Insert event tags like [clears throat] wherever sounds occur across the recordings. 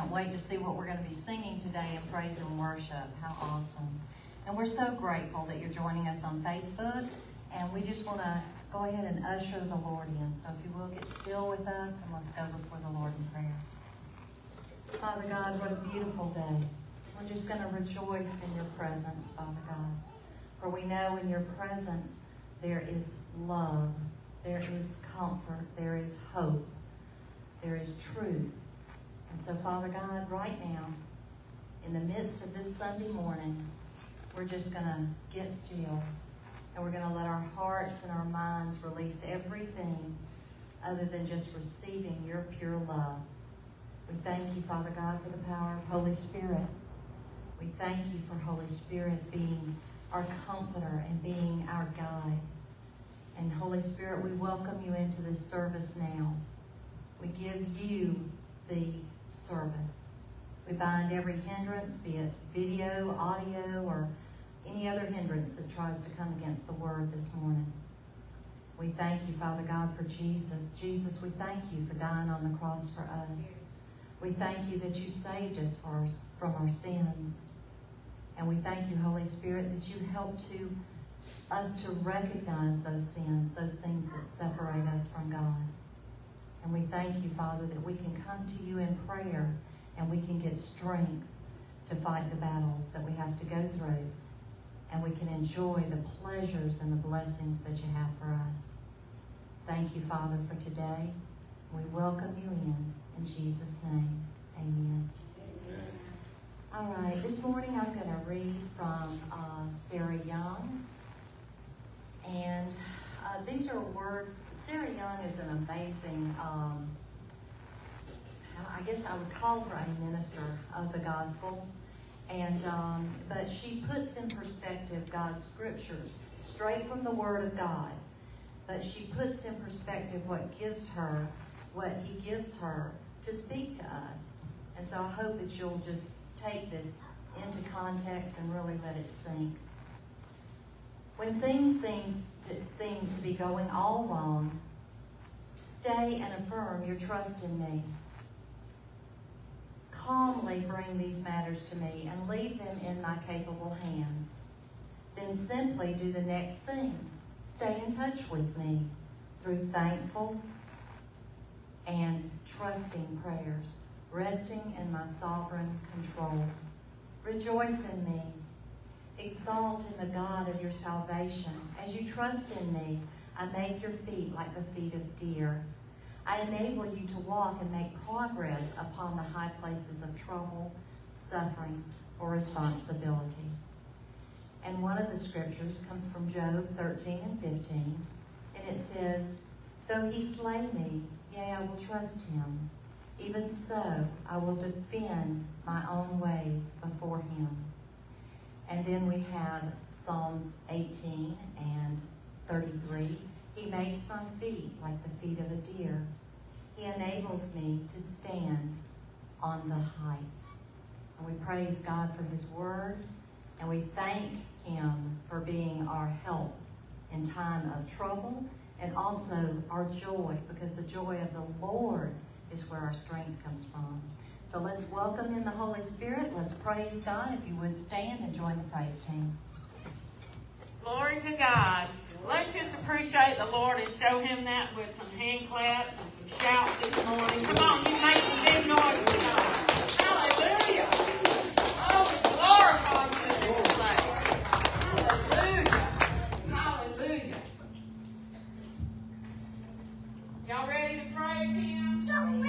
can't wait to see what we're going to be singing today in praise and worship. How awesome. And we're so grateful that you're joining us on Facebook. And we just want to go ahead and usher the Lord in. So if you will, get still with us and let's go before the Lord in prayer. Father God, what a beautiful day. We're just going to rejoice in your presence, Father God. For we know in your presence there is love, there is comfort, there is hope, there is truth. And so, Father God, right now, in the midst of this Sunday morning, we're just going to get still and we're going to let our hearts and our minds release everything other than just receiving your pure love. We thank you, Father God, for the power of Holy Spirit. We thank you for Holy Spirit being our comforter and being our guide. And Holy Spirit, we welcome you into this service now. We give you the service. We bind every hindrance, be it video, audio, or any other hindrance that tries to come against the word this morning. We thank you, Father God, for Jesus. Jesus, we thank you for dying on the cross for us. We thank you that you saved us from our sins. And we thank you, Holy Spirit, that you help to us to recognize those sins, those things that separate us from God. And we thank you, Father, that we can come to you in prayer and we can get strength to fight the battles that we have to go through. And we can enjoy the pleasures and the blessings that you have for us. Thank you, Father, for today. We welcome you in. In Jesus' name, amen. amen. All right, this morning I'm going to read from uh, Sarah Young. And uh, these are words. Sarah Young is an amazing, um, I guess I would call her a minister of the gospel. And um, but she puts in perspective God's scriptures straight from the Word of God. But she puts in perspective what gives her, what He gives her to speak to us. And so I hope that you'll just take this into context and really let it sink. When things seem to, seem to be going all wrong, stay and affirm your trust in me. Calmly bring these matters to me and leave them in my capable hands. Then simply do the next thing. Stay in touch with me through thankful and trusting prayers, resting in my sovereign control. Rejoice in me. Exalt in the God of your salvation. As you trust in me, I make your feet like the feet of deer. I enable you to walk and make progress upon the high places of trouble, suffering, or responsibility. And one of the scriptures comes from Job 13 and 15, and it says, Though he slay me, yea, I will trust him. Even so, I will defend my own ways before him. And then we have Psalms 18 and 33. He makes my feet like the feet of a deer. He enables me to stand on the heights. And we praise God for his word, and we thank him for being our help in time of trouble and also our joy, because the joy of the Lord is where our strength comes from. So let's welcome in the Holy Spirit. Let's praise God. If you would stand and join the praise team. Glory to God. Let's just appreciate the Lord and show him that with some hand claps and some shouts this morning. Come on, you make some big noise tonight. Hallelujah. Oh, we glorify you in this place. Hallelujah. Hallelujah. Y'all ready to praise him? Don't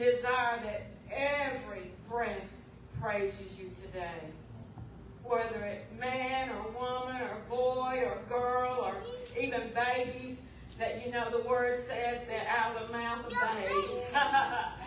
desire that every breath praises you today. Whether it's man or woman or boy or girl or even babies, that you know the word says they're out of the mouth of babies. [laughs]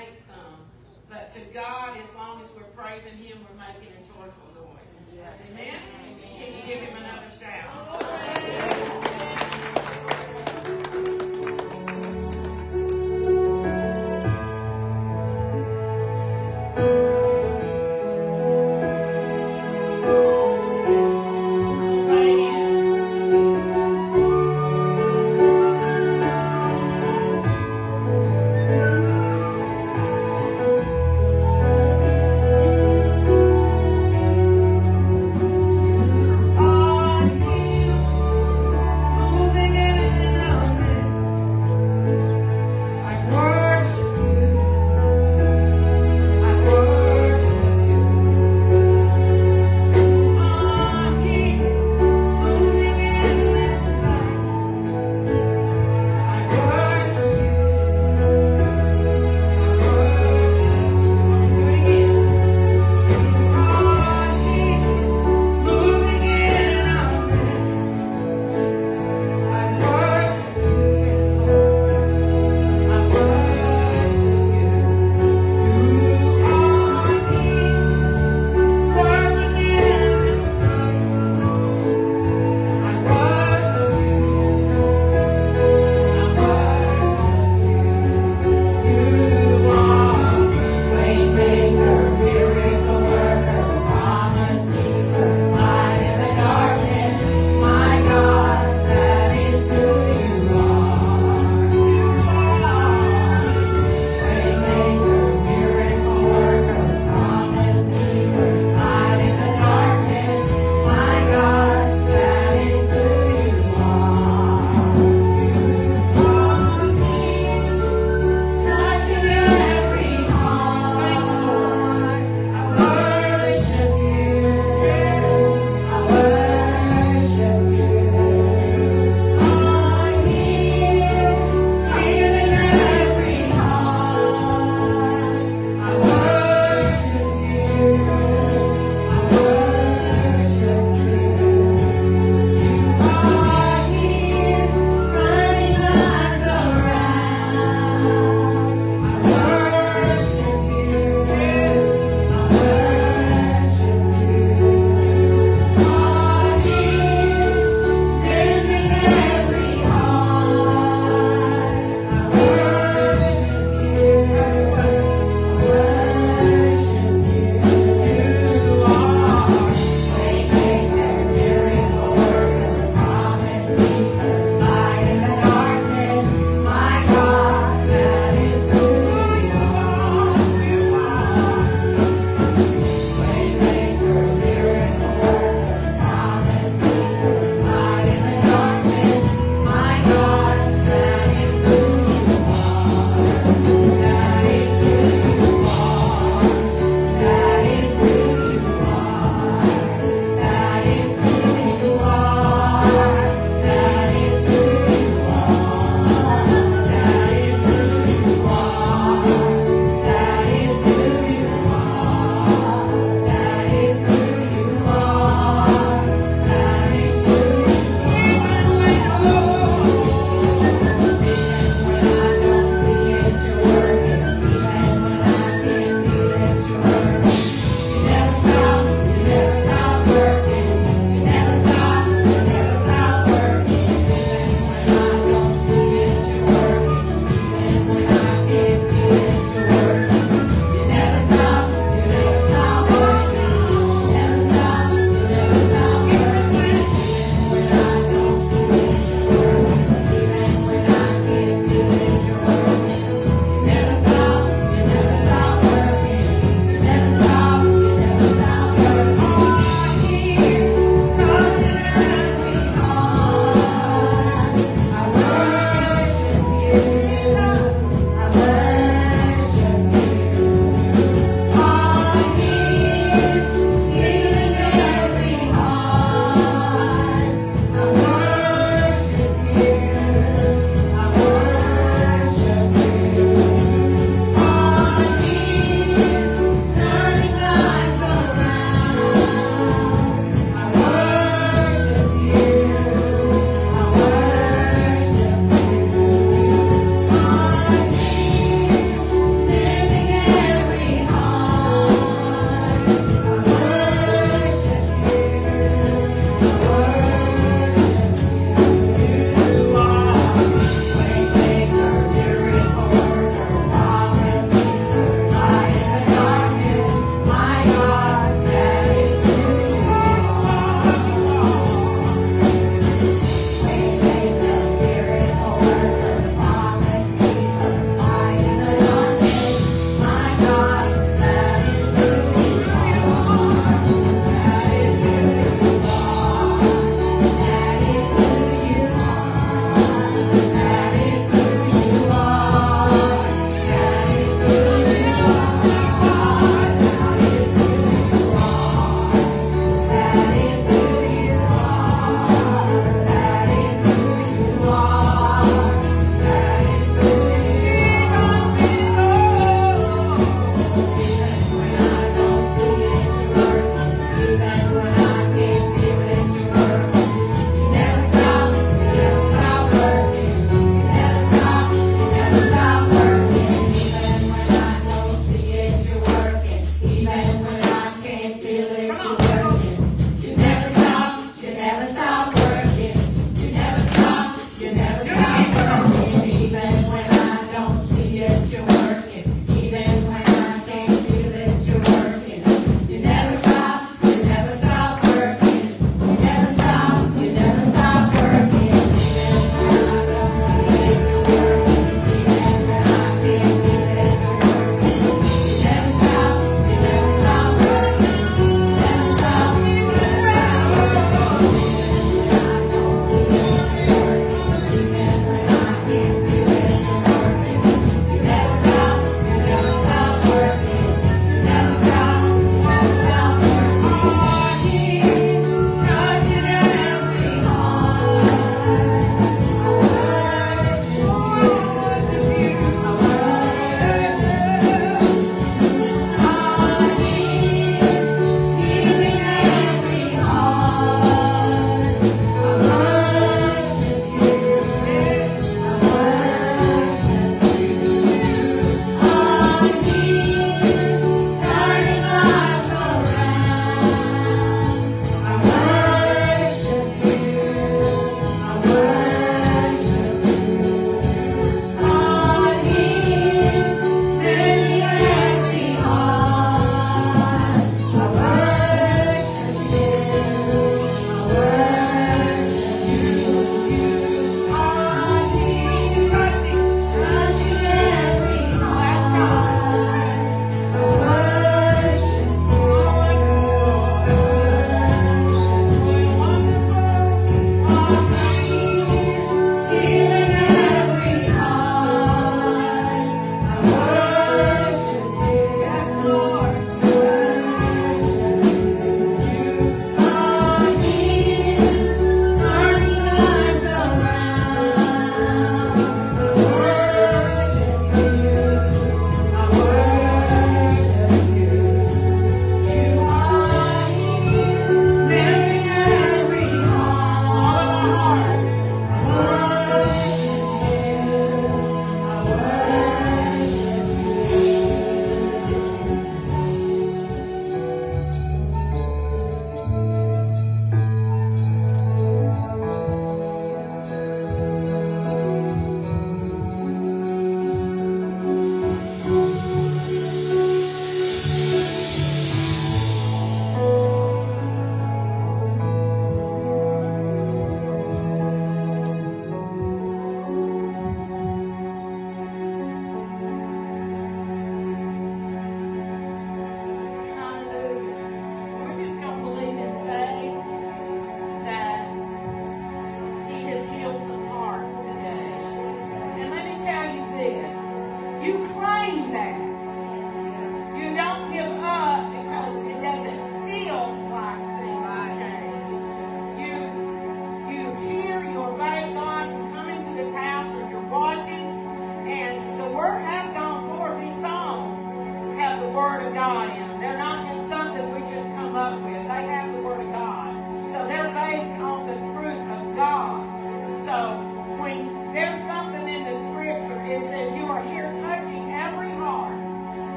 make some. But to God, as long as we're praising Him, we're making a joyful noise. Amen? Amen. Can you give Him another shout?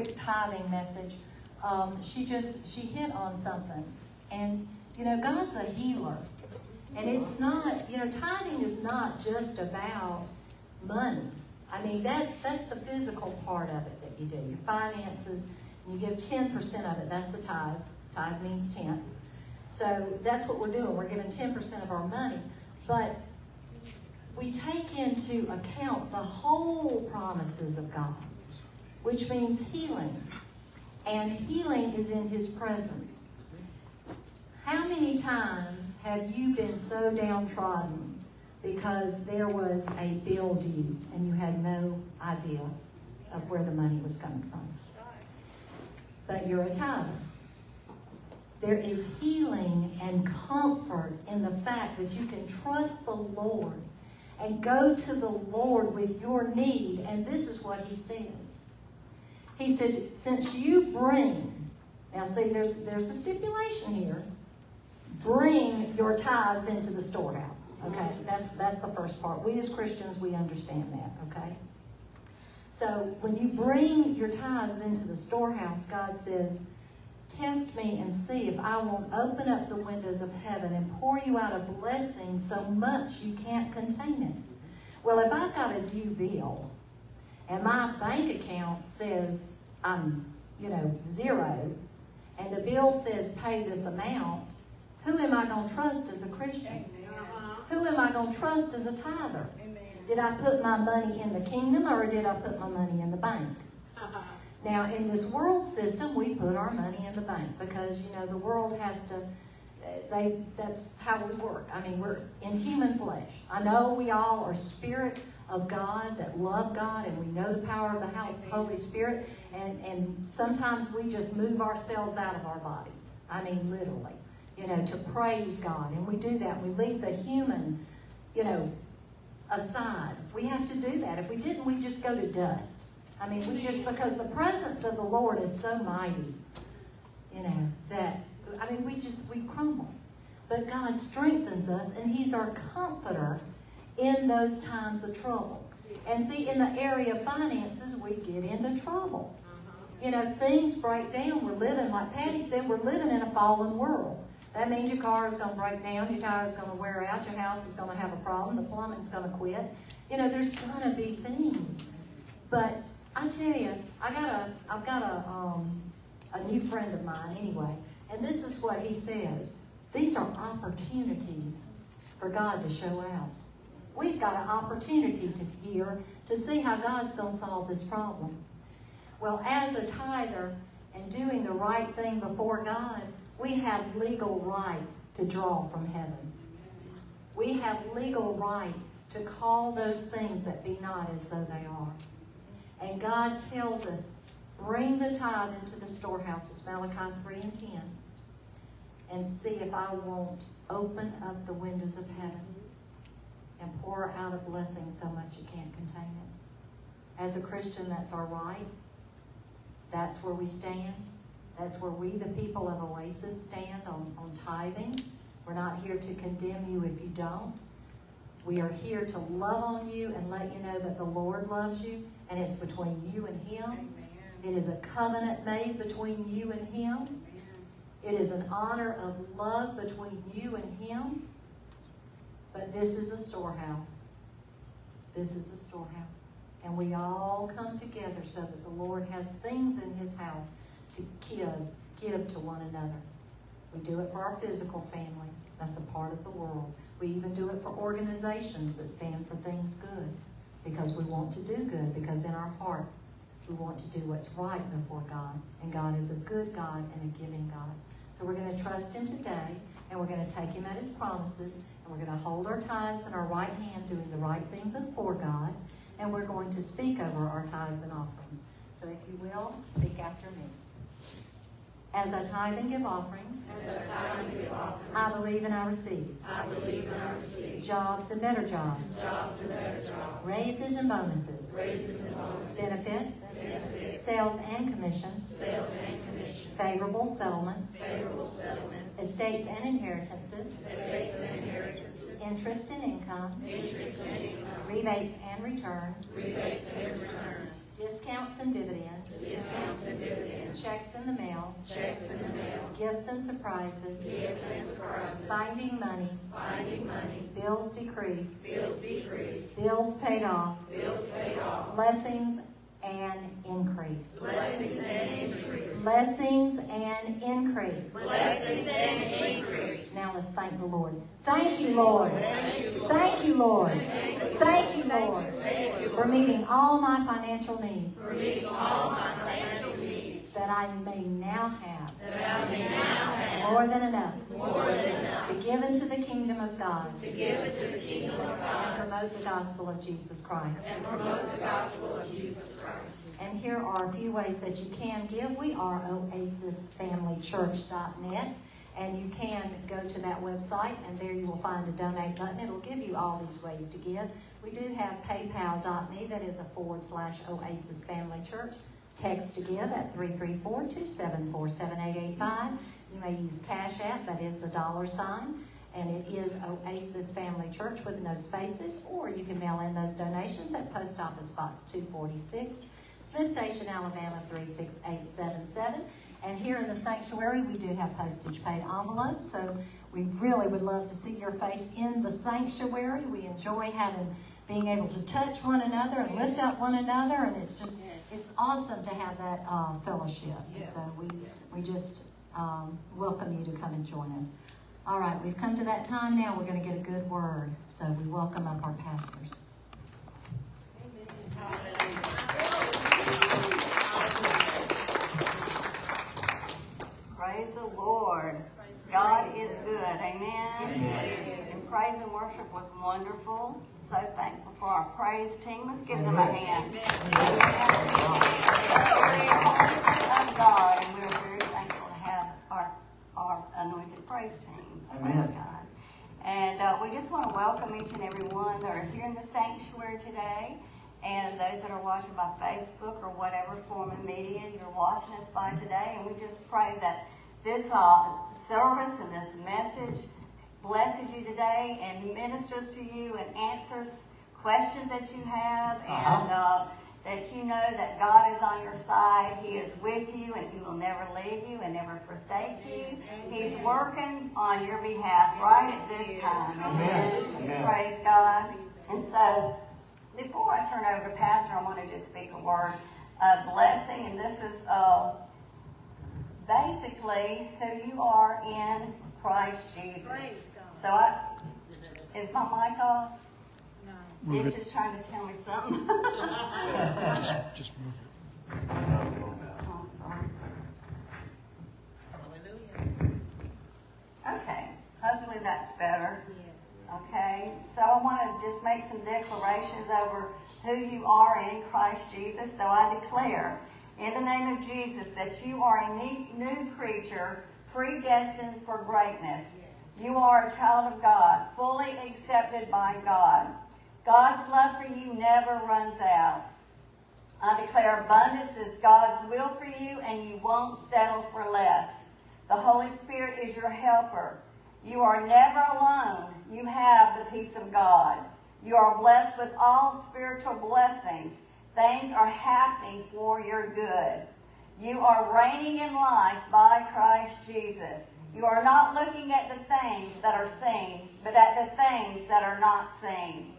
Quick tithing message, um, she just, she hit on something. And, you know, God's a healer. And it's not, you know, tithing is not just about money. I mean, that's, that's the physical part of it that you do. Your finances, you give 10% of it. That's the tithe. Tithe means 10. So that's what we're doing. We're giving 10% of our money. But we take into account the whole promises of God, which means healing. And healing is in His presence. How many times have you been so downtrodden because there was a bill due and you had no idea of where the money was coming from? But you're a tither. There is healing and comfort in the fact that you can trust the Lord and go to the Lord with your need. And this is what he says. He said, since you bring, now see, there's, there's a stipulation here. Bring your tithes into the storehouse. Okay, that's, that's the first part. We as Christians, we understand that, okay? So when you bring your tithes into the storehouse, God says, Test me and see if I won't open up the windows of heaven and pour you out a blessing so much you can't contain it. Well, if I've got a due bill and my bank account says I'm, you know, zero, and the bill says pay this amount, who am I going to trust as a Christian? Who am I going to trust as a tither? Did I put my money in the kingdom or did I put my money in the bank? [laughs] Now, in this world system, we put our money in the bank because, you know, the world has to, they, that's how we work. I mean, we're in human flesh. I know we all are spirit of God that love God and we know the power of the Holy Spirit. And, and sometimes we just move ourselves out of our body. I mean, literally, you know, to praise God. And we do that. We leave the human, you know, aside. We have to do that. If we didn't, we just go to dust. I mean, we just, because the presence of the Lord is so mighty, you know, that, I mean, we just, we crumble. But God strengthens us, and He's our comforter in those times of trouble. And see, in the area of finances, we get into trouble. You know, things break down. We're living, like Patty said, we're living in a fallen world. That means your car is going to break down, your tire is going to wear out, your house is going to have a problem, the plumbing's going to quit. You know, there's going to be things. But I tell you, I got a, I've got a, um, a new friend of mine anyway, and this is what he says. These are opportunities for God to show out. We've got an opportunity to hear to see how God's going to solve this problem. Well, as a tither and doing the right thing before God, we have legal right to draw from heaven. We have legal right to call those things that be not as though they are. And God tells us, bring the tithe into the storehouses, Malachi 3 and 10. and see if I won't open up the windows of heaven and pour out a blessing so much you can't contain it. As a Christian, that's our right. That's where we stand. That's where we, the people of Oasis, stand on, on tithing. We're not here to condemn you if you don't. We are here to love on you and let you know that the Lord loves you, and it's between you and Him. It is a covenant made between you and Him. It is an honor of love between you and Him. But this is a storehouse. This is a storehouse. And we all come together so that the Lord has things in His house to give, give to one another. We do it for our physical families. That's a part of the world. We even do it for organizations that stand for things good because we want to do good, because in our heart we want to do what's right before God. And God is a good God and a giving God. So we're going to trust Him today, and we're going to take Him at His promises, and we're going to hold our tithes in our right hand, doing the right thing before God, and we're going to speak over our tithes and offerings. So if you will, speak after me. As I tithe and give offerings, I believe and I receive. I believe and I receive Jobs and better jobs. jobs and better jobs, Raises and bonuses. raises and bonuses, Benefits. Benefits, Sales and commissions. sales and commissions, Favorable settlements. favorable settlements, Estates and inheritances. estates and inheritances, Interest and income. interest and income, Rebates and returns. rebates and returns, Discounts and dividends. discounts and dividends, Checks in the mail. checks in the mail, Gifts and surprises. gifts and surprises, Finding money. finding money, Bills decreased. bills decreased, Bills paid off. bills paid off, Blessings and increase. blessings and increase, Blessings and increase. blessings and increase. Now let's thank the Lord. Thank you, Lord. Thank you, Lord. Thank you, Lord, for meeting all my financial needs For meeting all my financial needs, that I may now have that I may now have more than enough more than enough to give into the kingdom of God to give it to the kingdom of God and promote the gospel of Jesus Christ. and promote the gospel of Jesus Christ. And here are a few ways that you can give. We are oasisfamilychurch.net. And you can go to that website, and there you will find a donate button. It'll give you all these ways to give. We do have paypal.me, that is a forward slash Oasis Family Church. Text to give at 334 274 7885. You may use Cash App, that is the dollar sign, and it is Oasis Family Church with no spaces, or you can mail in those donations at Post Office Box 246, Smith Station, Alabama 36877. And here in the sanctuary, we do have postage paid envelopes, so we really would love to see your face in the sanctuary. We enjoy having being able to touch one another and lift up one another, and it's just it's awesome to have that uh, fellowship. And so we we just um, welcome you to come and join us. All right, we've come to that time now. We're going to get a good word, so we welcome up our pastors. Praise the Lord. God is good. Amen. And praise and worship was wonderful. So thankful for our praise team. Let's give them a hand. Of God, and we're very thankful to have our, our anointed praise team. Amen. God. And uh, we just want to welcome each and every one that are here in the sanctuary today, and those that are watching by Facebook or whatever form of media you're watching us by today. And we just pray that this uh, service and this message blesses you today and ministers to you and answers questions that you have, and uh, that you know that God is on your side. He is with you, and He will never leave you and never forsake you. He's working on your behalf right at this time. Amen. Amen. Praise God. And so, before I turn over to Pastor, I want to just speak a word of blessing, and this is uh, basically who you are in Christ Jesus. So I, is my mic off? Move It's it. just trying to tell me something. [laughs] Just, just move it. Down a little bit. Oh, I'm sorry. Okay, hopefully that's better. Okay, so I want to just make some declarations over who you are in Christ Jesus. So I declare, in the name of Jesus, that you are a ne- new creature predestined for greatness. You are a child of God, fully accepted by God. God's love for you never runs out. I declare abundance is God's will for you, and you won't settle for less. The Holy Spirit is your helper. You are never alone. You have the peace of God. You are blessed with all spiritual blessings. Things are happening for your good. You are reigning in life by Christ Jesus. You are not looking at the things that are seen, but at the things that are not seen.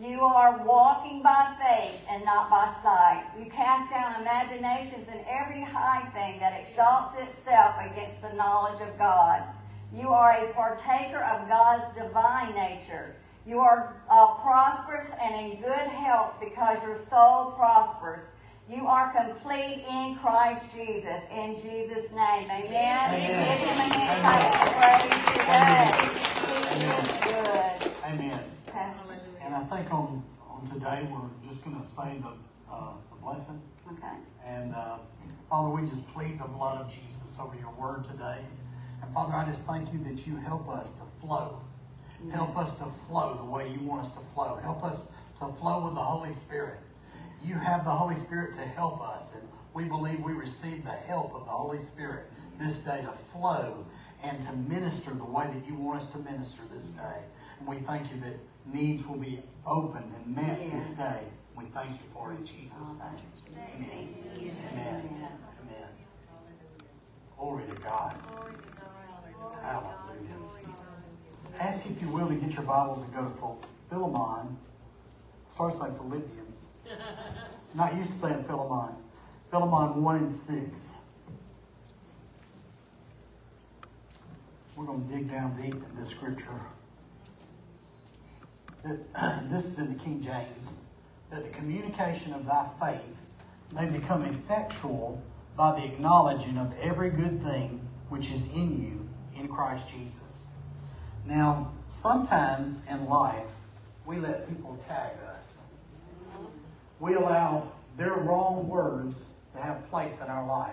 You are walking by faith and not by sight. You cast down imaginations and every high thing that exalts itself against the knowledge of God. You are a partaker of God's divine nature. You are uh, prosperous and in good health because your soul prospers. You are complete in Christ Jesus. In Jesus' name. Amen. Amen. Give him a hand clap praise today. He good. Amen. Okay. And I think on, on today, we're just gonna say the, uh, the blessing. Okay. And, uh, Father, we just plead the blood of Jesus over your word today. And Father, I just thank you that you help us to flow. Help us to flow the way you want us to flow. Help us to flow with the Holy Spirit. You have the Holy Spirit to help us, and we believe we receive the help of the Holy Spirit this day to flow and to minister the way that you want us to minister this day. And we thank you that needs will be opened and met this day. We thank you for it in Jesus' name. Amen. Amen. Amen. Glory to God. Hallelujah. Ask if you will to get your Bibles and go to Phil- Philemon. Starts like Philippians. Not used to saying Philemon. Philemon 1 and 6. We're going to dig down deep in this scripture. That, [clears throat] this is in the King James. That the communication of thy faith may become effectual by the acknowledging of every good thing which is in you in Christ Jesus. Now, sometimes in life, we let people tag us. We allow their wrong words to have place in our life.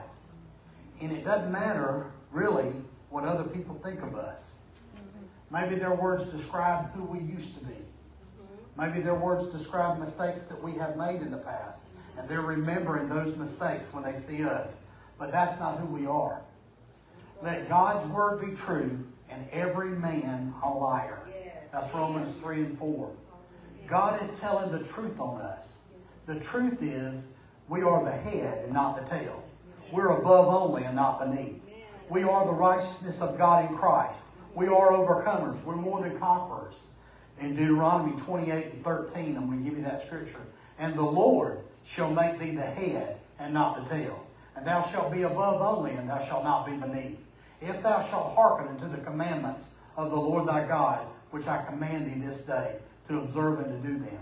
And it doesn't matter, really, what other people think of us. Maybe their words describe who we used to be. Maybe their words describe mistakes that we have made in the past. And they're remembering those mistakes when they see us. But that's not who we are. Let God's word be true and every man a liar. That's Romans 3 and 4. God is telling the truth on us. The truth is we are the head and not the tail. We're above only and not beneath. We are the righteousness of God in Christ. We are overcomers. We're more than conquerors. In Deuteronomy 28 and 13, I'm going to give you that scripture. And the Lord shall make thee the head and not the tail. And thou shalt be above only, and thou shalt not be beneath. If thou shalt hearken unto the commandments of the Lord thy God, which I command thee this day, to observe and to do them.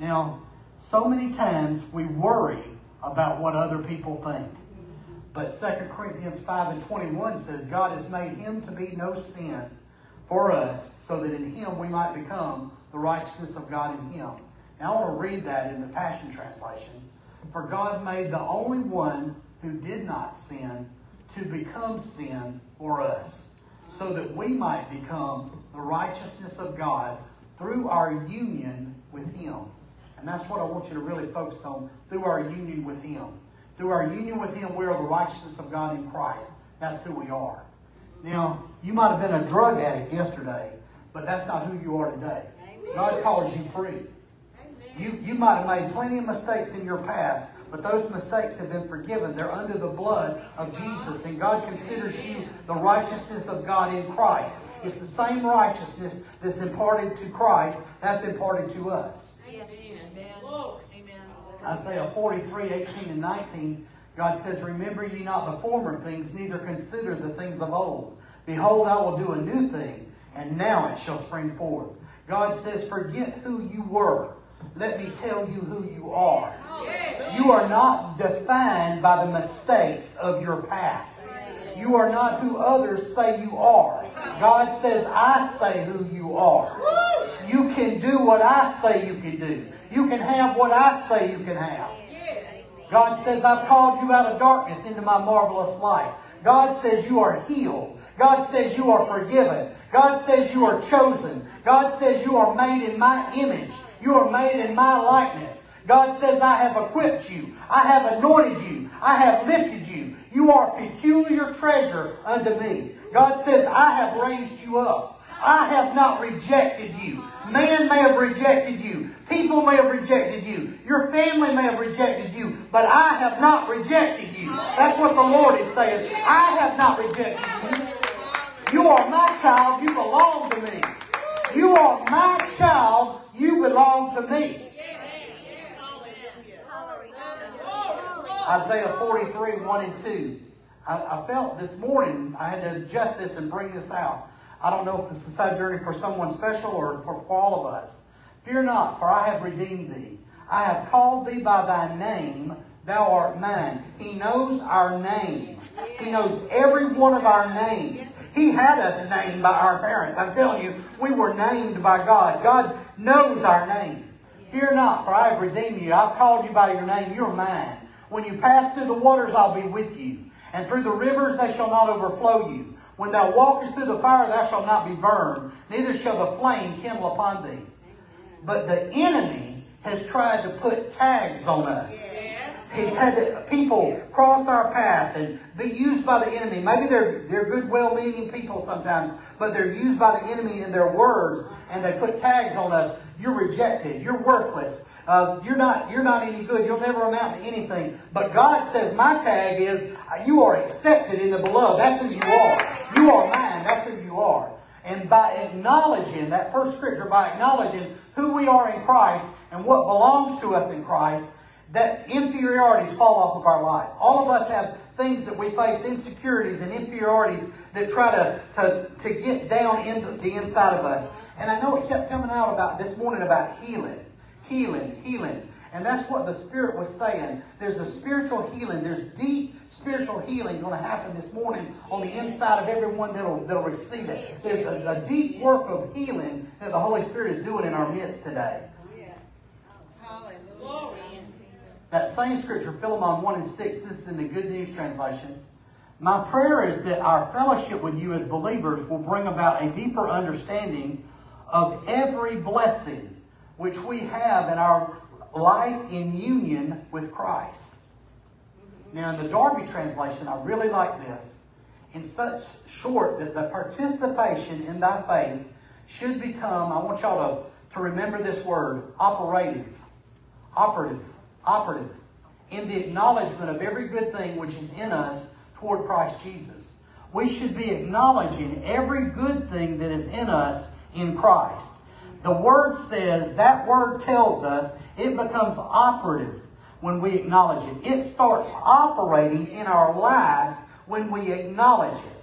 Now, so many times we worry about what other people think. But 2 Corinthians 5 and 21 says, God has made him to be no sin for us, so that in him we might become the righteousness of God in him. Now I want to read that in the Passion Translation. For God made the only one who did not sin to become sin for us, so that we might become the righteousness of God through our union with him. And that's what I want you to really focus on, through our union with him. Through our union with him, we are the righteousness of God in Christ. That's who we are. Now, you might have been a drug addict yesterday, but that's not who you are today. God calls you free. You, you might have made plenty of mistakes in your past, but those mistakes have been forgiven. They're under the blood of Jesus, and God considers you the righteousness of God in Christ. It's the same righteousness that's imparted to Christ that's imparted to us. Isaiah 43, 18 and 19, God says, Remember ye not the former things, neither consider the things of old. Behold, I will do a new thing, and now it shall spring forth. God says, Forget who you were. Let me tell you who you are. You are not defined by the mistakes of your past. You are not who others say you are. God says, I say who you are. You can do what I say you can do. You can have what I say you can have. God says, I've called you out of darkness into my marvelous light. God says you are healed. God says you are forgiven. God says you are chosen. God says you are made in my image. You are made in my likeness. God says, I have equipped you. I have anointed you. I have lifted you. You are a peculiar treasure unto me. God says, I have raised you up. I have not rejected you. Man may have rejected you. People may have rejected you. Your family may have rejected you. But I have not rejected you. That's what the Lord is saying. I have not rejected you. You are my child. You belong to me. You are my child. You belong to me. Isaiah 43, 1 and 2. I, I, felt this morning I had to adjust this and bring this out. I don't know if this is a journey for someone special or for, for all of us. Fear not, for I have redeemed thee. I have called thee by thy name. Thou art mine. He knows our name. He knows every one of our names. He had us named by our parents. I'm telling you, we were named by God. God knows our name. Fear not, for I have redeemed you. I've called you by your name. You're mine. When you pass through the waters, I'll be with you. And through the rivers, they shall not overflow you. When thou walkest through the fire, thou shalt not be burned, neither shall the flame kindle upon thee. But the enemy has tried to put tags on us. He's had people cross our path and be used by the enemy. Maybe they're, they're good, well-meaning people sometimes, but they're used by the enemy in their words, and they put tags on us. You're rejected. You're worthless. Uh, you're not you're not any good. You'll never amount to anything. But God says my tag is uh, you are accepted in the beloved. That's who you are. You are mine. That's who you are. And by acknowledging that first scripture, by acknowledging who we are in Christ and what belongs to us in Christ, that inferiorities fall off of our life. All of us have things that we face, insecurities and inferiorities that try to, to, to get down into the inside of us. And I know it kept coming out about this morning about healing healing, healing. And that's what the Spirit was saying. There's a spiritual healing. There's deep spiritual healing going to happen this morning on the inside of everyone that'll, that'll receive it. There's a, a deep work of healing that the Holy Spirit is doing in our midst today. That same scripture, Philemon 1 and 6, this is in the Good News translation. My prayer is that our fellowship with you as believers will bring about a deeper understanding of every blessing which we have in our life in union with Christ. Now, in the Darby translation, I really like this. In such short that the participation in thy faith should become, I want y'all to, to remember this word, operative. Operative. Operative. In the acknowledgement of every good thing which is in us toward Christ Jesus. We should be acknowledging every good thing that is in us in Christ. The word says, that word tells us it becomes operative when we acknowledge it. It starts operating in our lives when we acknowledge it.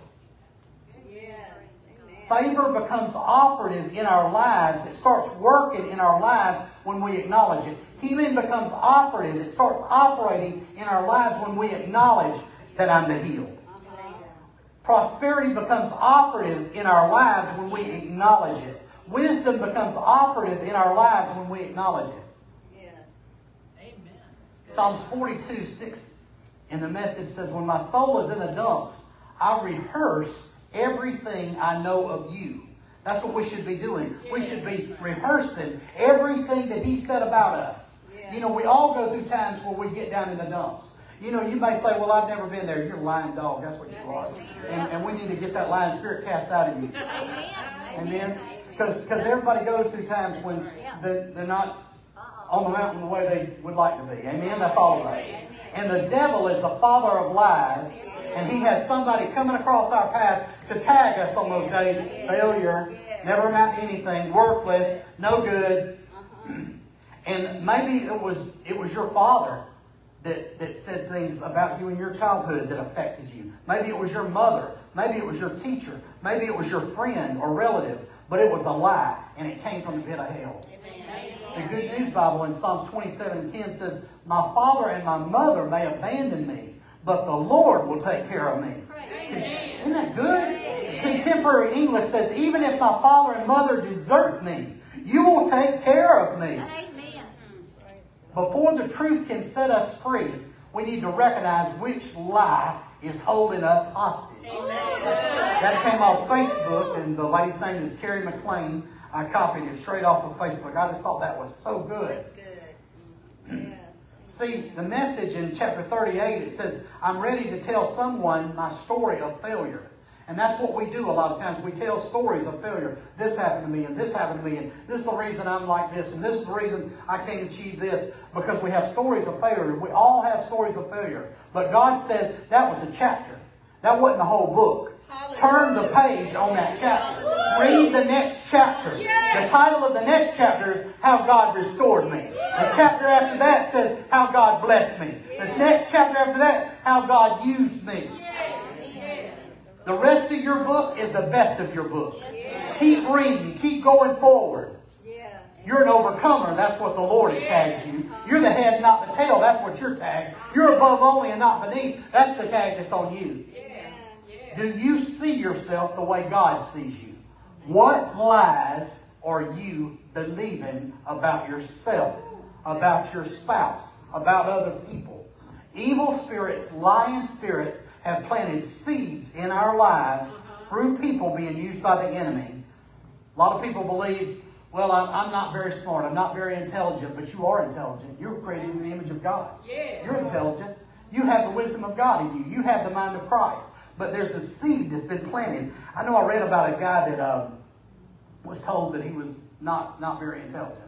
Favor becomes operative in our lives. It starts working in our lives when we acknowledge it. Healing becomes operative. It starts operating in our lives when we acknowledge that I'm the healed. Prosperity becomes operative in our lives when we acknowledge it. Wisdom becomes operative in our lives when we acknowledge it. Yes. Amen. Psalms 42, 6 in the message says, When my soul is in the dumps, I rehearse everything I know of you. That's what we should be doing. We should be rehearsing everything that he said about us. You know, we all go through times where we get down in the dumps. You know, you may say, well, I've never been there. You're a lying dog. That's what you are. And, and we need to get that lying spirit cast out of you. Amen. Amen. Because everybody goes through times when they're, they're not on the mountain the way they would like to be. Amen? That's all of us. And the devil is the father of lies. And he has somebody coming across our path to tag us on those days. Failure, never amount to anything, worthless, no good. And maybe it was it was your father that, that said things about you in your childhood that affected you. Maybe it was your mother. Maybe it was your teacher. Maybe it was your friend or relative. But it was a lie, and it came from the pit of hell. The Good News Bible in Psalms 27 and 10 says, My father and my mother may abandon me, but the Lord will take care of me. Isn't that good? Contemporary English says, Even if my father and mother desert me, you will take care of me. Before the truth can set us free, we need to recognize which lie is holding us hostage. That came off Facebook, and the lady's name is Carrie McLean. I copied it straight off of Facebook. I just thought that was so good. See, the message in chapter 38, it says, I'm ready to tell someone my story of failure. And that's what we do a lot of times. We tell stories of failure. This happened to me, and this happened to me, and this is the reason I'm like this, and this is the reason I can't achieve this, because we have stories of failure. We all have stories of failure. But God said that was a chapter. That wasn't the whole book. Turn the page on that chapter. Read the next chapter. The title of the next chapter is How God Restored Me. The chapter after that says How God Blessed Me. The next chapter after that, How God Used Me. The rest of your book is the best of your book. Keep reading. Keep going forward. You're an overcomer. That's what the Lord has tagged you. You're the head, not the tail. That's what you're tagged. You're above only and not beneath. That's the tag that's on you. Do you see yourself the way God sees you? What lies are you believing about yourself, about your spouse, about other people? Evil spirits, lying spirits have planted seeds in our lives through people being used by the enemy. A lot of people believe, well, I'm, I'm not very smart, I'm not very intelligent, but you are intelligent. You're created in the image of God. You're intelligent. You have the wisdom of God in you. You have the mind of Christ. But there's a seed that's been planted. I know I read about a guy that um, was told that he was not, not very intelligent.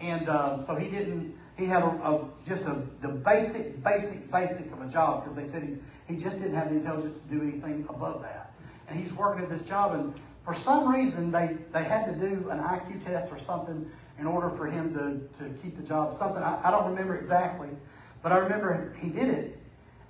And uh, so he didn't, he had a, a, just a, the basic, basic, basic of a job because they said he, he just didn't have the intelligence to do anything above that. And he's working at this job and for some reason they, they had to do an IQ test or something in order for him to, to keep the job. Something, I, I don't remember exactly, but I remember he did it.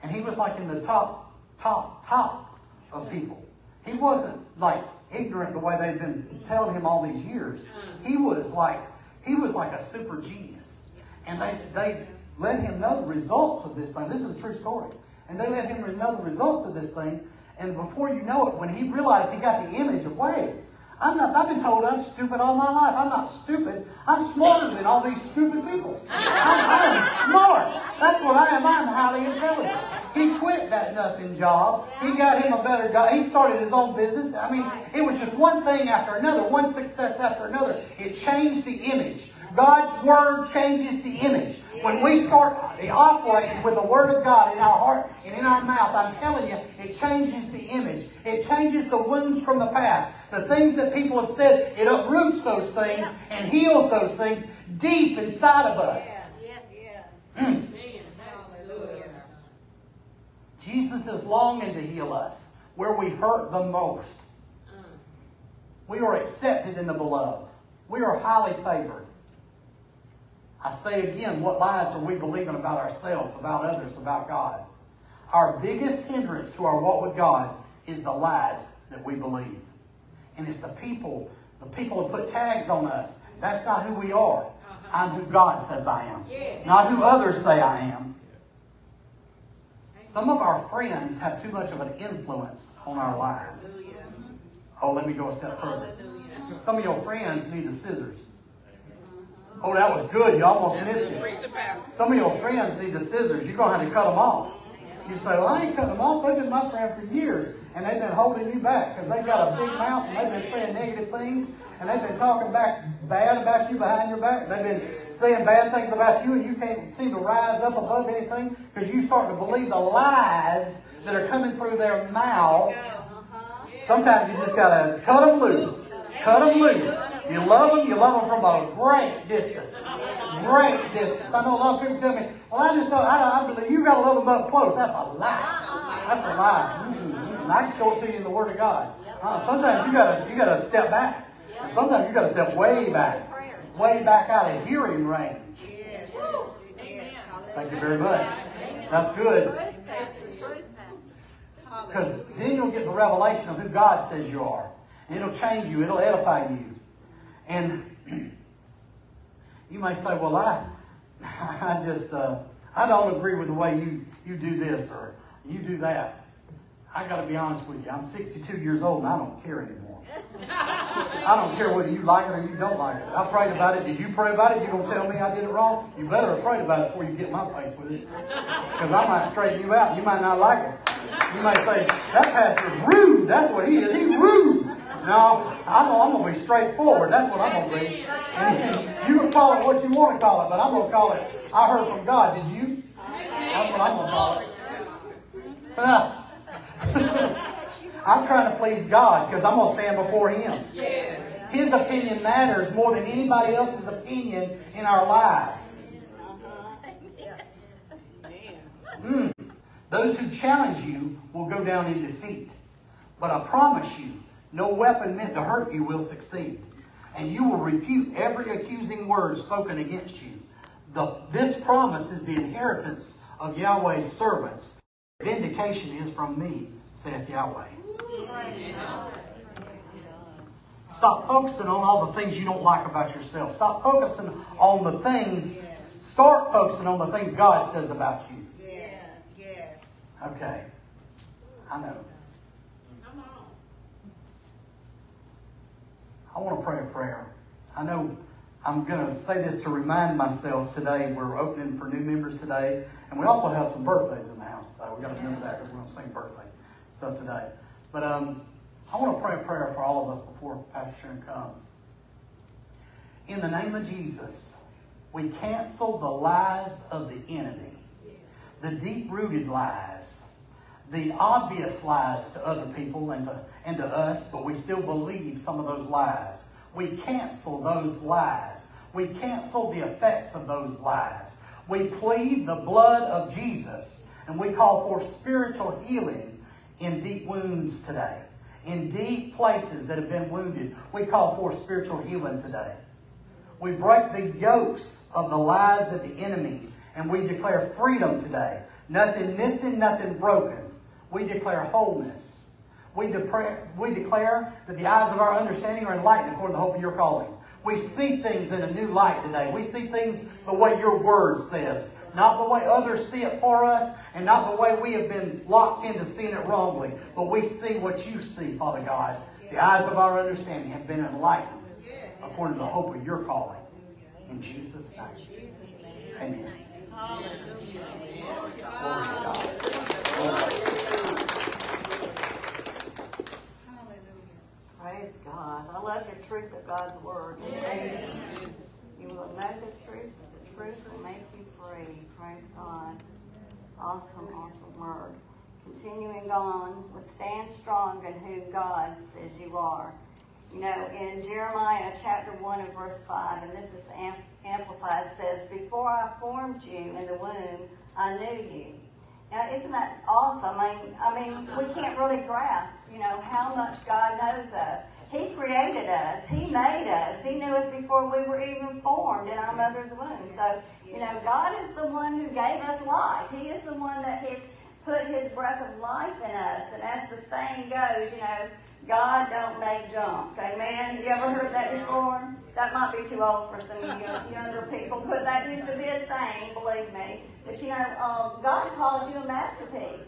And he was like in the top, top, top of people. He wasn't like ignorant the way they've been telling him all these years. Mm. He was like, he was like a super genius. And they, they let him know the results of this thing. This is a true story. And they let him know the results of this thing. And before you know it, when he realized he got the image of, wait, I'm not, I've been told I'm stupid all my life. I'm not stupid. I'm smarter than all these stupid people. I'm, I am smart. That's what I am. I'm highly intelligent. He quit that nothing job. He got him a better job. He started his own business. I mean, it was just one thing after another, one success after another. It changed the image. God's Word changes the image. When we start operating with the Word of God in our heart and in our mouth, I'm telling you, it changes the image. It changes the wounds from the past. The things that people have said, it uproots those things and heals those things deep inside of us. Mm. Jesus is longing to heal us where we hurt the most. Mm. We are accepted in the beloved. We are highly favored. I say again, what lies are we believing about ourselves, about others, about God? Our biggest hindrance to our walk with God is the lies that we believe. And it's the people, the people who put tags on us. That's not who we are. I'm who God says I am. Not who others say I am. Some of our friends have too much of an influence on our lives. Oh, let me go a step further. Some of your friends need the scissors. Oh, that was good. You almost missed it. Some of your friends need the scissors. You're going to have to cut them off. You say, well, I ain't cutting them off. They've been my friend for years. And they've been holding you back because they've got a big mouth and they've been saying negative things. And they've been talking back bad about you behind your back. They've been saying bad things about you and you can't seem to rise up above anything because you start to believe the lies that are coming through their mouths. Uh-huh. Sometimes you just got to cut them loose. Cut them loose. You love them, you love them from a great distance. Great distance. I know a lot of people tell me, well, I just don't, I, I believe you got to love them up close. That's a lie. That's a lie. Mm-hmm. I can show it to you in the Word of God. Uh, sometimes you got to you got to step back. Sometimes you got to step way back, way back out of hearing range. Thank you very much. That's good. Because then you'll get the revelation of who God says you are. It'll change you. It'll edify you. And you may say, well, I, [laughs] I just, uh, I don't agree with the way you, you do this or you do that. I got to be honest with you. I'm 62 years old and I don't care anymore. I don't care whether you like it or you don't like it. I prayed about it. Did you pray about it? You gonna tell me I did it wrong? You better have prayed about it before you get my face with it, because I might straighten you out. You might not like it. You might say that pastor's rude. That's what he is. He's rude. No, I'm, I'm gonna be straightforward. That's what I'm gonna be. And you can call it what you want to call it, but I'm gonna call it. I heard from God. Did you? That's what I'm gonna call it. [laughs] I'm trying to please God because I'm going to stand before Him. His opinion matters more than anybody else's opinion in our lives. Mm. Those who challenge you will go down in defeat. But I promise you, no weapon meant to hurt you will succeed. And you will refute every accusing word spoken against you. The, this promise is the inheritance of Yahweh's servants. Vindication is from me, saith Yahweh. Stop focusing on all the things you don't like about yourself. Stop focusing on the things, start focusing on the things God says about you. Yes, yes. Okay. I know. Come on. I want to pray a prayer. I know I'm going to say this to remind myself today. We're opening for new members today. And we also have some birthdays in the house today. We've got to remember that because we're going to sing birthday stuff today. But um, I want to pray a prayer for all of us before Pastor Sharon comes. In the name of Jesus, we cancel the lies of the enemy, the deep rooted lies, the obvious lies to other people and to, and to us, but we still believe some of those lies. We cancel those lies. We cancel the effects of those lies. We plead the blood of Jesus and we call for spiritual healing in deep wounds today. In deep places that have been wounded, we call for spiritual healing today. We break the yokes of the lies of the enemy and we declare freedom today. Nothing missing, nothing broken. We declare wholeness. We, declare, we declare that the eyes of our understanding are enlightened according to the hope of your calling. We see things in a new light today. We see things the way your word says, not the way others see it for us, and not the way we have been locked into seeing it wrongly. But we see what you see, Father God. The eyes of our understanding have been enlightened according to the hope of your calling. In Jesus' name. Amen. Glory to God. Glory. Praise God. I love the truth of God's word. You will know the truth, the truth will make you free. Praise God. Awesome, awesome word. Continuing on, with stand strong in who God says you are. You know, in Jeremiah chapter 1 and verse 5, and this is Amplified, says, Before I formed you in the womb, I knew you. Now, isn't that awesome? I mean, I mean, we can't really grasp, you know, how much God knows us. He created us. He made us. He knew us before we were even formed in our mother's womb. So, you know, God is the one who gave us life. He is the one that has put His breath of life in us. And as the saying goes, you know, God don't make junk. Amen. You ever heard that before? That might be too old for some of you younger people, but that used to be a saying, believe me. But you know, um, God calls you a masterpiece.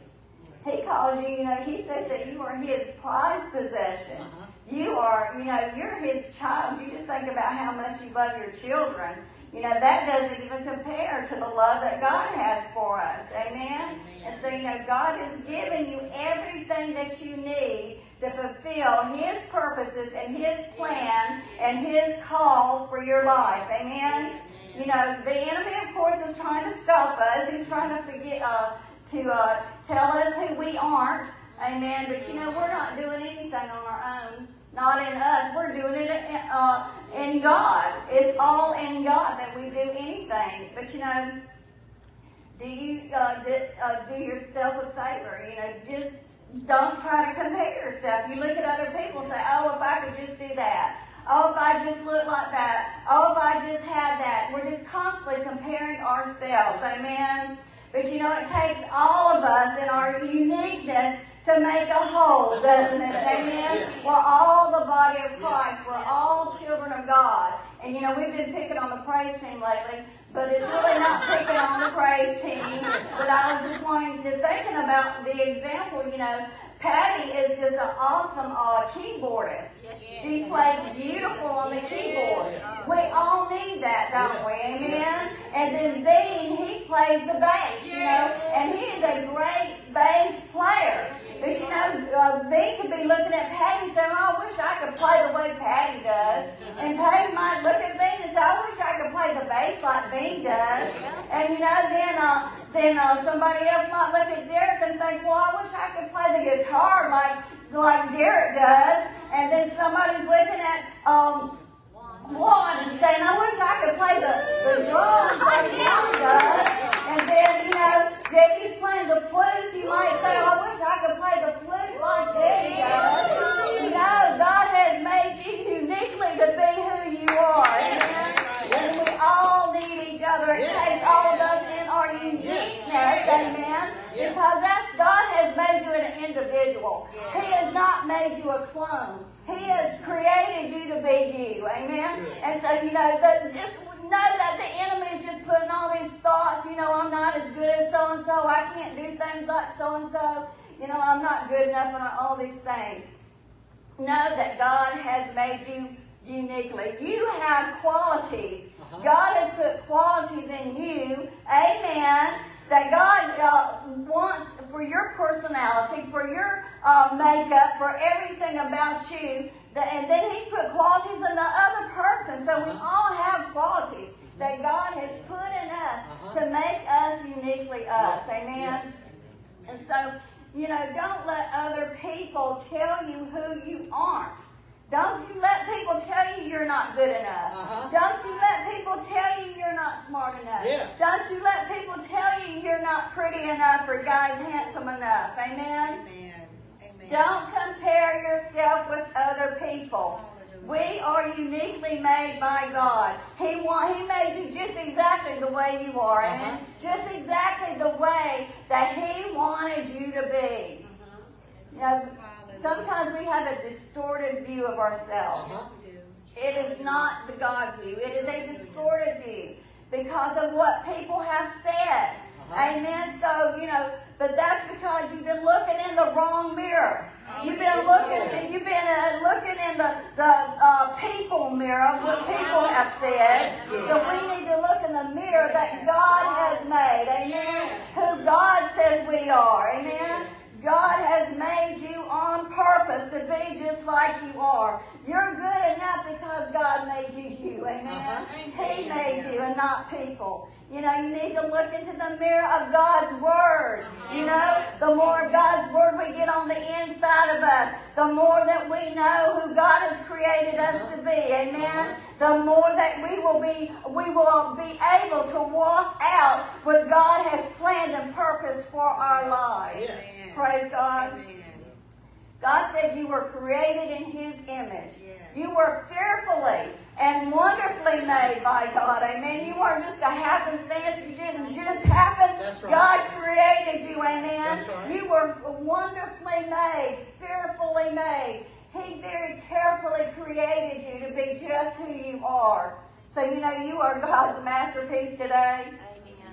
He calls you, you know, He says that you are His prized possession. You are, you know, you're His child. You just think about how much you love your children. You know, that doesn't even compare to the love that God has for us. Amen? And so, you know, God has given you everything that you need to fulfill His purposes and His plan and His call for your life. Amen? You know, the enemy, of course, is trying to stop us. He's trying to forget, uh, to uh, tell us who we aren't. Amen. But you know, we're not doing anything on our own. Not in us. We're doing it uh, in God. It's all in God that we do anything. But you know, do you uh, do, uh, do yourself a favor? You know, just don't try to compare yourself. You look at other people and say, "Oh, if I could just do that." Oh, if I just look like that. Oh, if I just had that. We're just constantly comparing ourselves. Amen. But you know, it takes all of us in our uniqueness to make a whole, doesn't it? Amen. We're all the body of Christ. We're all children of God. And you know, we've been picking on the praise team lately, but it's really not picking on the praise team. But I was just wanting to thinking about the example, you know, Patty is just an awesome uh, keyboardist. She plays beautiful on the keyboard. We all need that, don't we? Amen. And then Bean, he plays the bass, you know, and he is a great bass player. But you know, uh, Bean could be looking at Patty saying, "Oh, I wish I could play the way Patty does," and Patty might look at Bean and say, "I wish I could play the bass like Bean does." And you know, then uh, then uh, somebody else might look at Derek and think, "Well, I wish I could play the guitar like like Derek does." And then somebody's looking at um, Juan and saying, "I wish I could play the the drums like Juan does." And then you know, Debbie's playing the flute. You might say, "I wish I could play the flute like Debbie does." You know, God has made you uniquely to be who you are. Amen. And we all need each other. It takes all of us in our uniqueness. Amen. Because that's God has made you an individual. He has not made you a clone. He has created you to be you. Amen. And so you know that just know that the enemy is just putting all these thoughts. You know, I'm not as good as so and so. I can't do things like so and so. You know, I'm not good enough and all these things. Know that God has made you uniquely. You have qualities. Uh-huh. God has put qualities in you. Amen. That God uh, wants for your personality, for your uh, makeup, for everything about you. That, and then He's put qualities in the other person. So we all have qualities that God has put in us to make us uniquely us. Amen. And so, you know, don't let other people tell you who you aren't. Don't you let people tell you you're not good enough. Uh-huh. Don't you let people tell you you're not smart enough. Yes. Don't you let people tell you you're not pretty enough or guys handsome enough. Amen. Amen. Amen. Don't compare yourself with other people. We are uniquely made by God. He want, He made you just exactly the way you are, amen? Uh-huh. Just exactly the way that He wanted you to be. You know, Hallelujah. Sometimes we have a distorted view of ourselves. It is not the God view. It is a distorted view because of what people have said. Uh-huh. Amen. So, you know, but that's because you've been looking in the wrong mirror. You've been looking, you've been uh, looking in the the uh, people mirror of what people have said. So we need to look in the mirror that God has made. Amen. Who God says we are. Amen. God has made you on purpose to be just like you are. You're good enough because God made you you. Amen. Uh-huh. He made you and not people. You know, you need to look into the mirror of God's Word. You know, the more of God's Word we get on the inside of us, the more that we know who God has created us to be. Amen. The more that we will be, we will be able to walk out what God has planned and purposed for our lives. Yes. Praise God. Amen. God said you were created in His image. Yes. You were fearfully and wonderfully made by God. Amen. You are just a happenstance. You didn't just happen. That's right. God created you. Amen. That's right. You were wonderfully made, fearfully made. He very carefully created you to be just who you are. So, you know, you are God's masterpiece today.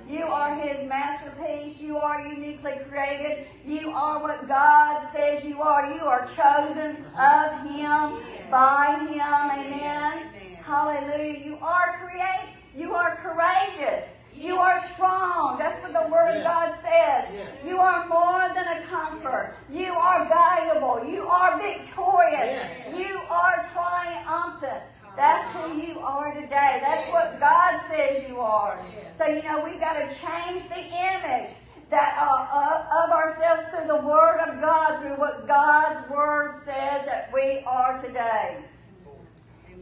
You are His masterpiece. You are uniquely created. You are what God says you are. You are chosen of Him, by Him. Amen. Hallelujah. You are create. You are courageous. You are strong. That's what the Word of God says. Yes. You are more than a comfort. You are valuable. You are victorious. Yes. You are triumphant. That's who you are today. That's what God says you are. So, you know, we've got to change the image that uh, of, ourselves through the Word of God, through what God's Word says that we are today.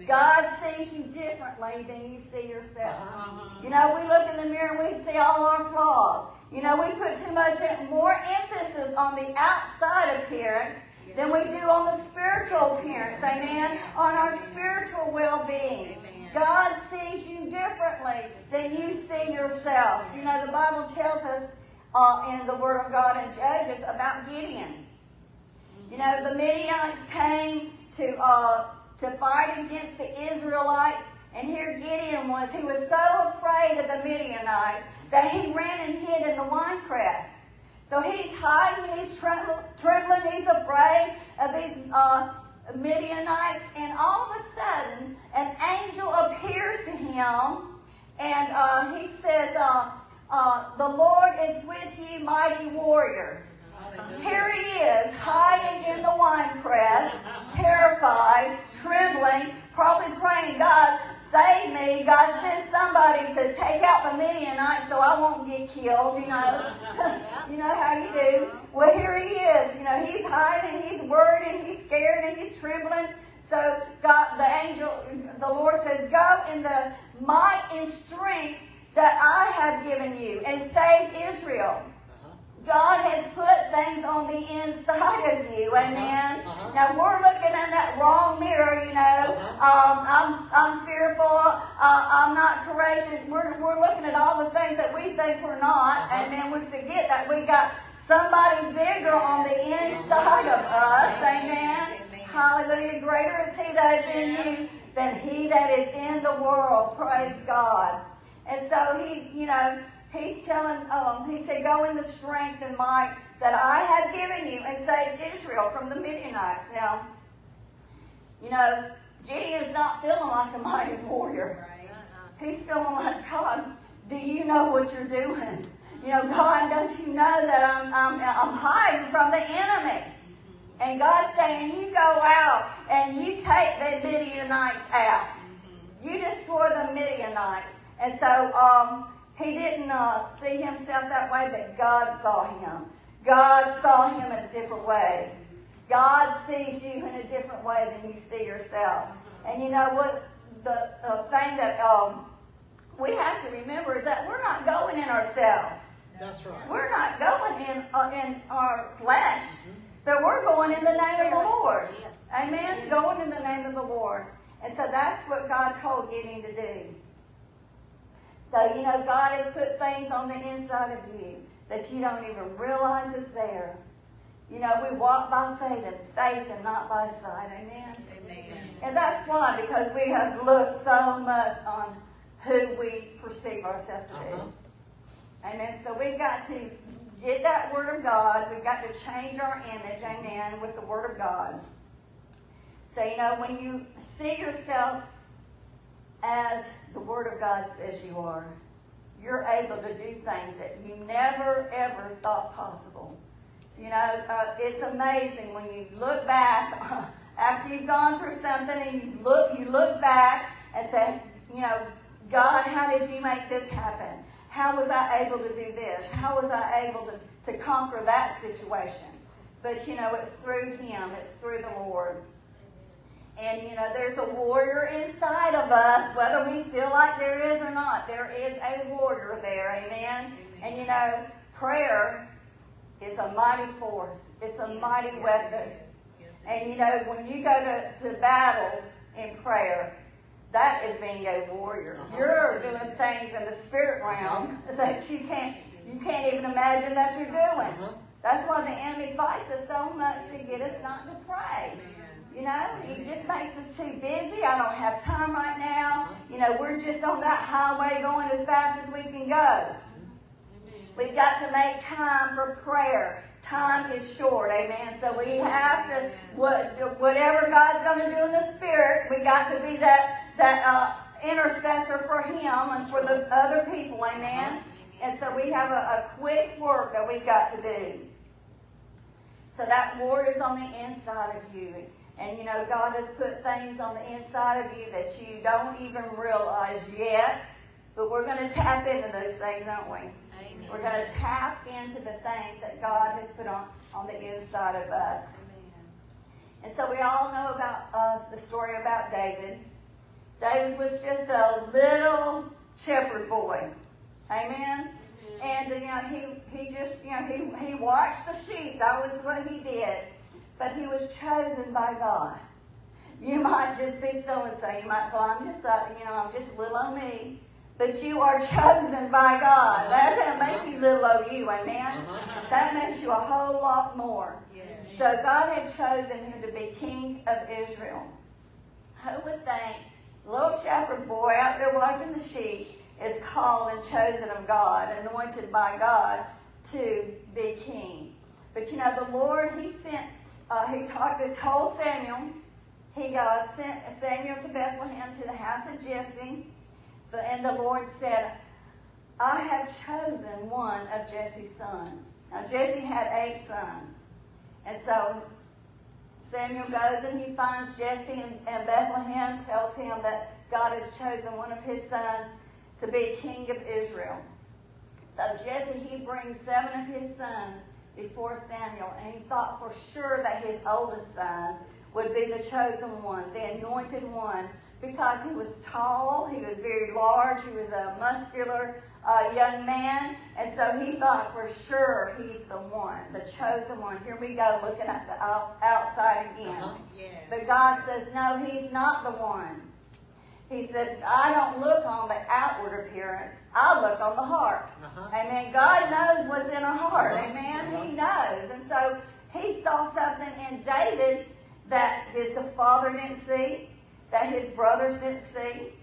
God sees you differently than you see yourself. Uh-huh. You know, we look in the mirror and we see all our flaws. You know, we put too much, more emphasis on the outside appearance than we do on the spiritual appearance. Amen. On our spiritual well-being. God sees you differently than you see yourself. You know, the Bible tells us uh, in the Word of God in Judges about Gideon. You know, the Midianites came to uh, to fight against the Israelites, and here Gideon was. He was so afraid of the Midianites that he ran and hid in the winepress. So he's hiding, he's trembling, trembling he's afraid of these uh, Midianites, and all of a sudden, an angel appears to him, and uh, he says, uh, uh, The Lord is with you, mighty warrior. Here he is, hiding in the wine press, terrified, trembling, probably praying, God, save me. God, send somebody to take out the Midianites so I won't get killed, you know. [laughs] you know how you do. Well, here he is. You know, he's hiding, he's worried, and he's scared, and he's trembling. So God, the angel, the Lord says, go in the might and strength that I have given you and save Israel. God has put things on the inside of you, amen. Uh-huh. Now we're looking in that wrong mirror, you know. Um, I'm I'm fearful. Uh, I'm not courageous. We're we're looking at all the things that we think we're not, and then we forget that we got somebody bigger on the inside of us, amen. Hallelujah. Greater is He that is in you than He that is in the world. Praise God. And so He, you know. He's telling, um, he said, go in the strength and might that I have given you and save Israel from the Midianites. Now, you know, Gideon's not feeling like a mighty warrior. Right. He's feeling like, God, do you know what you're doing? You know, God, don't you know that I'm, I'm, I'm hiding from the enemy? And God's saying, you go out and you take the Midianites out. You destroy the Midianites. And so, um, he didn't uh, see himself that way, but God saw him. God saw him in a different way. God sees you in a different way than you see yourself. And you know what? The uh, thing that um, we have to remember is that we're not going in ourselves. That's right. We're not going in uh, in our flesh, but we're going in the name of the Lord. Yes. Amen. Going in the name of the Lord. And so that's what God told Gideon to do. So, you know, God has put things on the inside of you that you don't even realize is there. You know, we walk by faith and faith and not by sight. Amen. Amen. And that's why, because we have looked so much on who we perceive ourselves to be. Uh-huh. Amen. So we've got to get that Word of God. We've got to change our image, amen, with the Word of God. So, you know, when you see yourself as the Word of God says you are, you're able to do things that you never, ever thought possible. You know, uh, it's amazing when you look back [laughs] after you've gone through something and you look, you look back and say, you know, God, how did you make this happen? How was I able to do this? How was I able to, to conquer that situation? But you know, it's through Him, it's through the Lord. And you know, there's a warrior inside of us, whether we feel like there is or not. There is a warrior there, amen. And you know, prayer is a mighty force. It's a mighty Yes, weapon. Yes, And you know, when you go to, to battle in prayer, that is being a warrior. Uh-huh. You're doing things in the spirit realm [laughs] that you can't you can't even imagine that you're doing. Uh-huh. That's why the enemy fights us so much to get us not to pray. You know, it just makes us too busy. I don't have time right now. You know, we're just on that highway going as fast as we can go. We've got to make time for prayer. Time is short, amen. So we have to, what, whatever God's going to do in the spirit, we got to be that that uh, intercessor for Him and for the other people, amen. And so we have a, a quick work that we've got to do. So that war is on the inside of you. And you know, God has put things on the inside of you that you don't even realize yet. But we're going to tap into those things, aren't we? Amen. We're going to tap into the things that God has put on, on the inside of us. Amen. And so we all know about uh, the story about David. David was just a little shepherd boy. Amen. And you know, he he just you know he he watched the sheep. That was what he did. But he was chosen by God. You might just be so and so. You might well, I'm just uh, you know I'm just little old me. But you are chosen by God. That doesn't make you little old you. Amen. That makes you a whole lot more. So God had chosen him to be king of Israel. Who would think little shepherd boy out there watching the sheep is called and chosen of God, anointed by God to be king. But you know, the Lord, He sent, uh, He talked, told Samuel, He uh, sent Samuel to Bethlehem to the house of Jesse. The, and the Lord said, I have chosen one of Jesse's sons. Now, Jesse had eight sons. And so Samuel goes and he finds Jesse in, in Bethlehem, tells him that God has chosen one of his sons to be king of Israel. So Jesse, he brings seven of his sons before Samuel, and he thought for sure that his oldest son would be the chosen one, the anointed one, because he was tall, he was very large, he was a muscular uh, young man, and so he thought for sure he's the one, the chosen one. Here we go, looking at the outside again. Uh-huh. But God says, no, he's not the one. He said, I don't look on the outward appearance. I look on the heart. Uh-huh. Amen. God knows what's in our heart. Uh-huh. Amen. He knows. And so he saw something in David that his the father didn't see, that his brothers didn't see.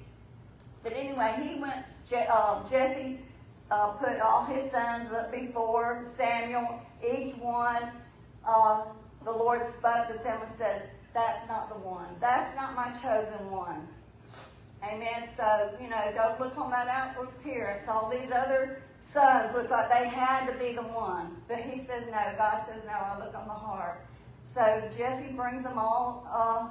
But anyway, he went, uh, Jesse uh, put all his sons up before Samuel, each one. Uh, the Lord spoke to Samuel and said, That's not the one. That's not my chosen one. Amen. So, you know, don't look on that outward appearance. All these other sons look like they had to be the one. But he says no. God says no. I look on the heart. So Jesse brings them all uh,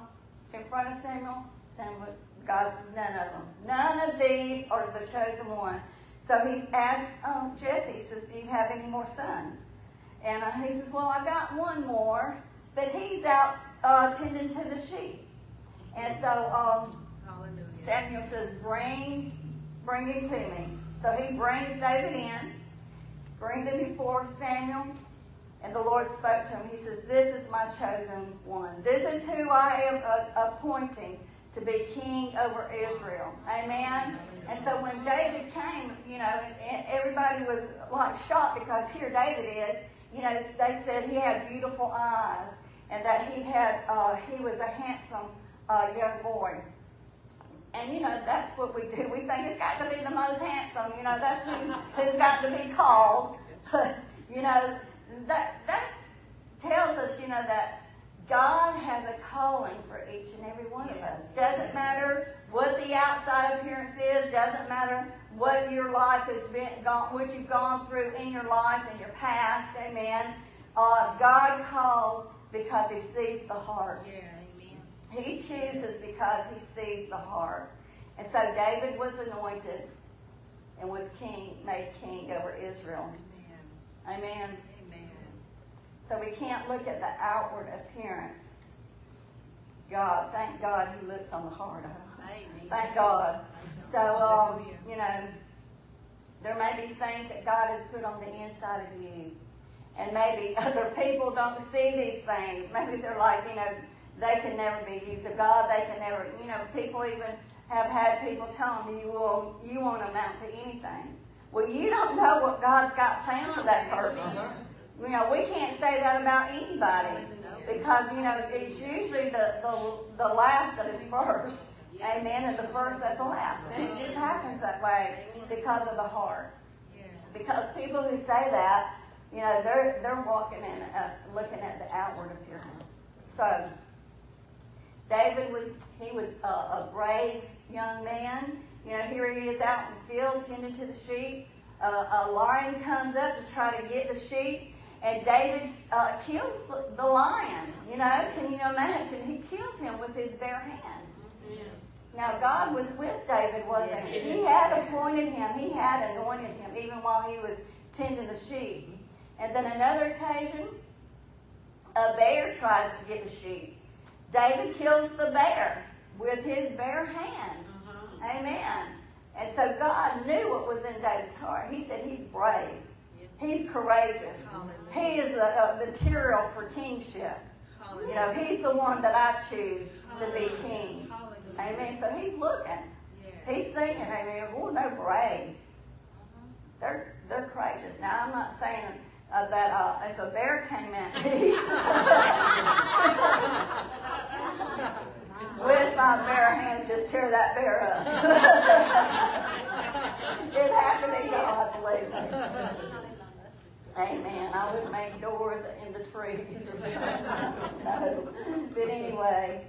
in front of Samuel. Samuel, God says none of them. None of these are the chosen one. So he asks um, Jesse, he says, do you have any more sons? And uh, he says, well, I've got one more, but he's out uh, tending to the sheep. And so um, Hallelujah. Samuel says, bring, bring him to me. So he brings David in, brings him before Samuel, and the Lord spoke to him. He says, this is my chosen one. This is who I am appointing to be king over Israel. Amen? And so when David came, you know, everybody was like shocked because here David is, you know, they said he had beautiful eyes and that he had, uh, he was a handsome uh, young boy. And you know, that's what we do. We think it's got to be the most handsome. You know, that's who, who's got to be called. But you know, that that tells us, you know, that God has a calling for each and every one of us. Doesn't matter what the outside appearance is. Doesn't matter what your life has been, gone, what you've gone through in your life and your past. Amen. Uh, God calls because He sees the heart. Yes. He chooses because he sees the heart. And so David was anointed and was king, made king over Israel. Amen. Amen. Amen. So we can't look at the outward appearance. God, thank God he looks on the heart. Amen. Thank God. So, um, you know, there may be things that God has put on the inside of you. And maybe [laughs] other people don't see these things. Maybe they're like, you know, they can never be used of God. They can never, you know, people even have had people tell them, you will, you won't amount to anything. Well, you don't know what God's got planned for that person. You know, we can't say that about anybody because, you know, it's usually the, the, the last that is first. Amen. And the first that's the last. And it just happens that way because of the heart. Because people who say that, you know, they're, they're walking in, uh, looking at the outward appearance. So, David was, he was a, a brave young man. You know, here he is out in the field tending to the sheep. Uh, a lion comes up to try to get the sheep, and David uh, kills the, lion. You know, can you imagine? He kills him with his bare hands. Yeah. Now, God was with David, wasn't he? He had appointed him, he had anointed him, even while he was tending the sheep. And then another occasion, a bear tries to get the sheep. David kills the bear with his bare hands. Uh-huh. Amen. And so God knew what was in David's heart. He said he's brave. Yes. He's courageous. Hallelujah. He is the uh, material for kingship. You know, he's the one that I choose to be king. Hallelujah. Amen. So he's looking. Yes. He's singing. Amen. Oh, they're brave. They're they're courageous. Now I'm not saying uh, that uh, if a bear came at [laughs] me [laughs] with my bare hands, just tear that bear up. [laughs] it had to God, believe me. Amen. I would make doors in the trees. No. [laughs] But anyway,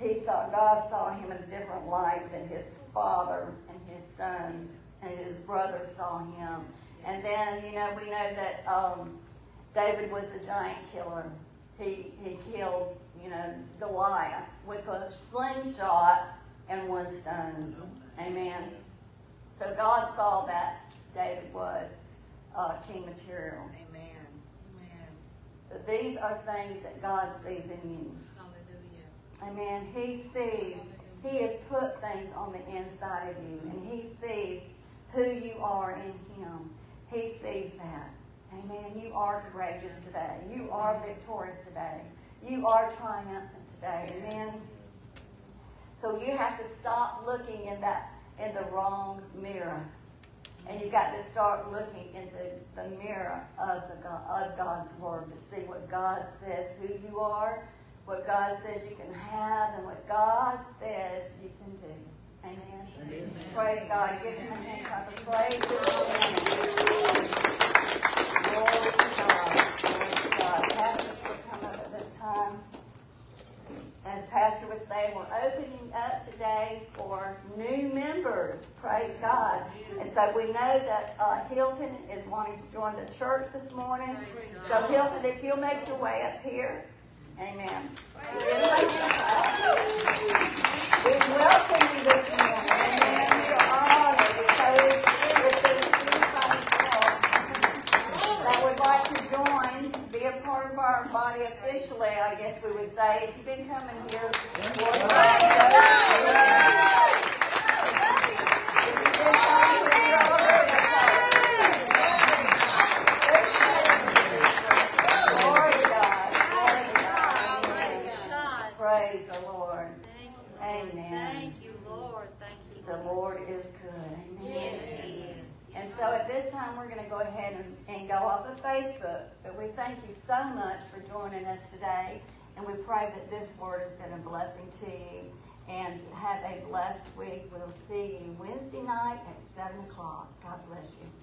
he saw, God saw him in a different light than his father and his sons and his brother saw him. And then, you know, we know that, um, David was a giant killer. He, he killed, you know, Goliath with a slingshot and one stone. Amen. So God saw that David was uh, king material. Amen. Amen. But these are things that God sees in you. Hallelujah. Amen. He sees, He has put things on the inside of you, and He sees who you are in Him. He sees that. Amen. You are courageous today. You are victorious today. You are triumphant today. Amen. So you have to stop looking in that in the wrong mirror. And you've got to start looking in the, the mirror of the God, of God's word to see what God says who you are, what God says you can have, and what God says you can do. Amen. Amen. Praise God. Give him a hand clap of praise. Glory to God. Glory to God. Pastor, will come time. As Pastor was saying, we're opening up today for new members. Praise God. And so we know that uh, Hilton is wanting to join the church this morning. So Hilton, if you'll make your way up here. Amen. We welcome you this morning. Amen. Are honored a part of our body officially, I guess we would say, if you've been coming here. more than If you've been coming here Glory to God. Glory to God. Praise the Lord. Thank you, Lord. Amen. Thank you, Lord. Thank you. The Lord is good. Amen. And so at this time, we're going to go ahead and, and go off of Facebook. But we thank you so much for joining us today. And we pray that this word has been a blessing to you. And have a blessed week. We'll see you Wednesday night at 7 o'clock. God bless you.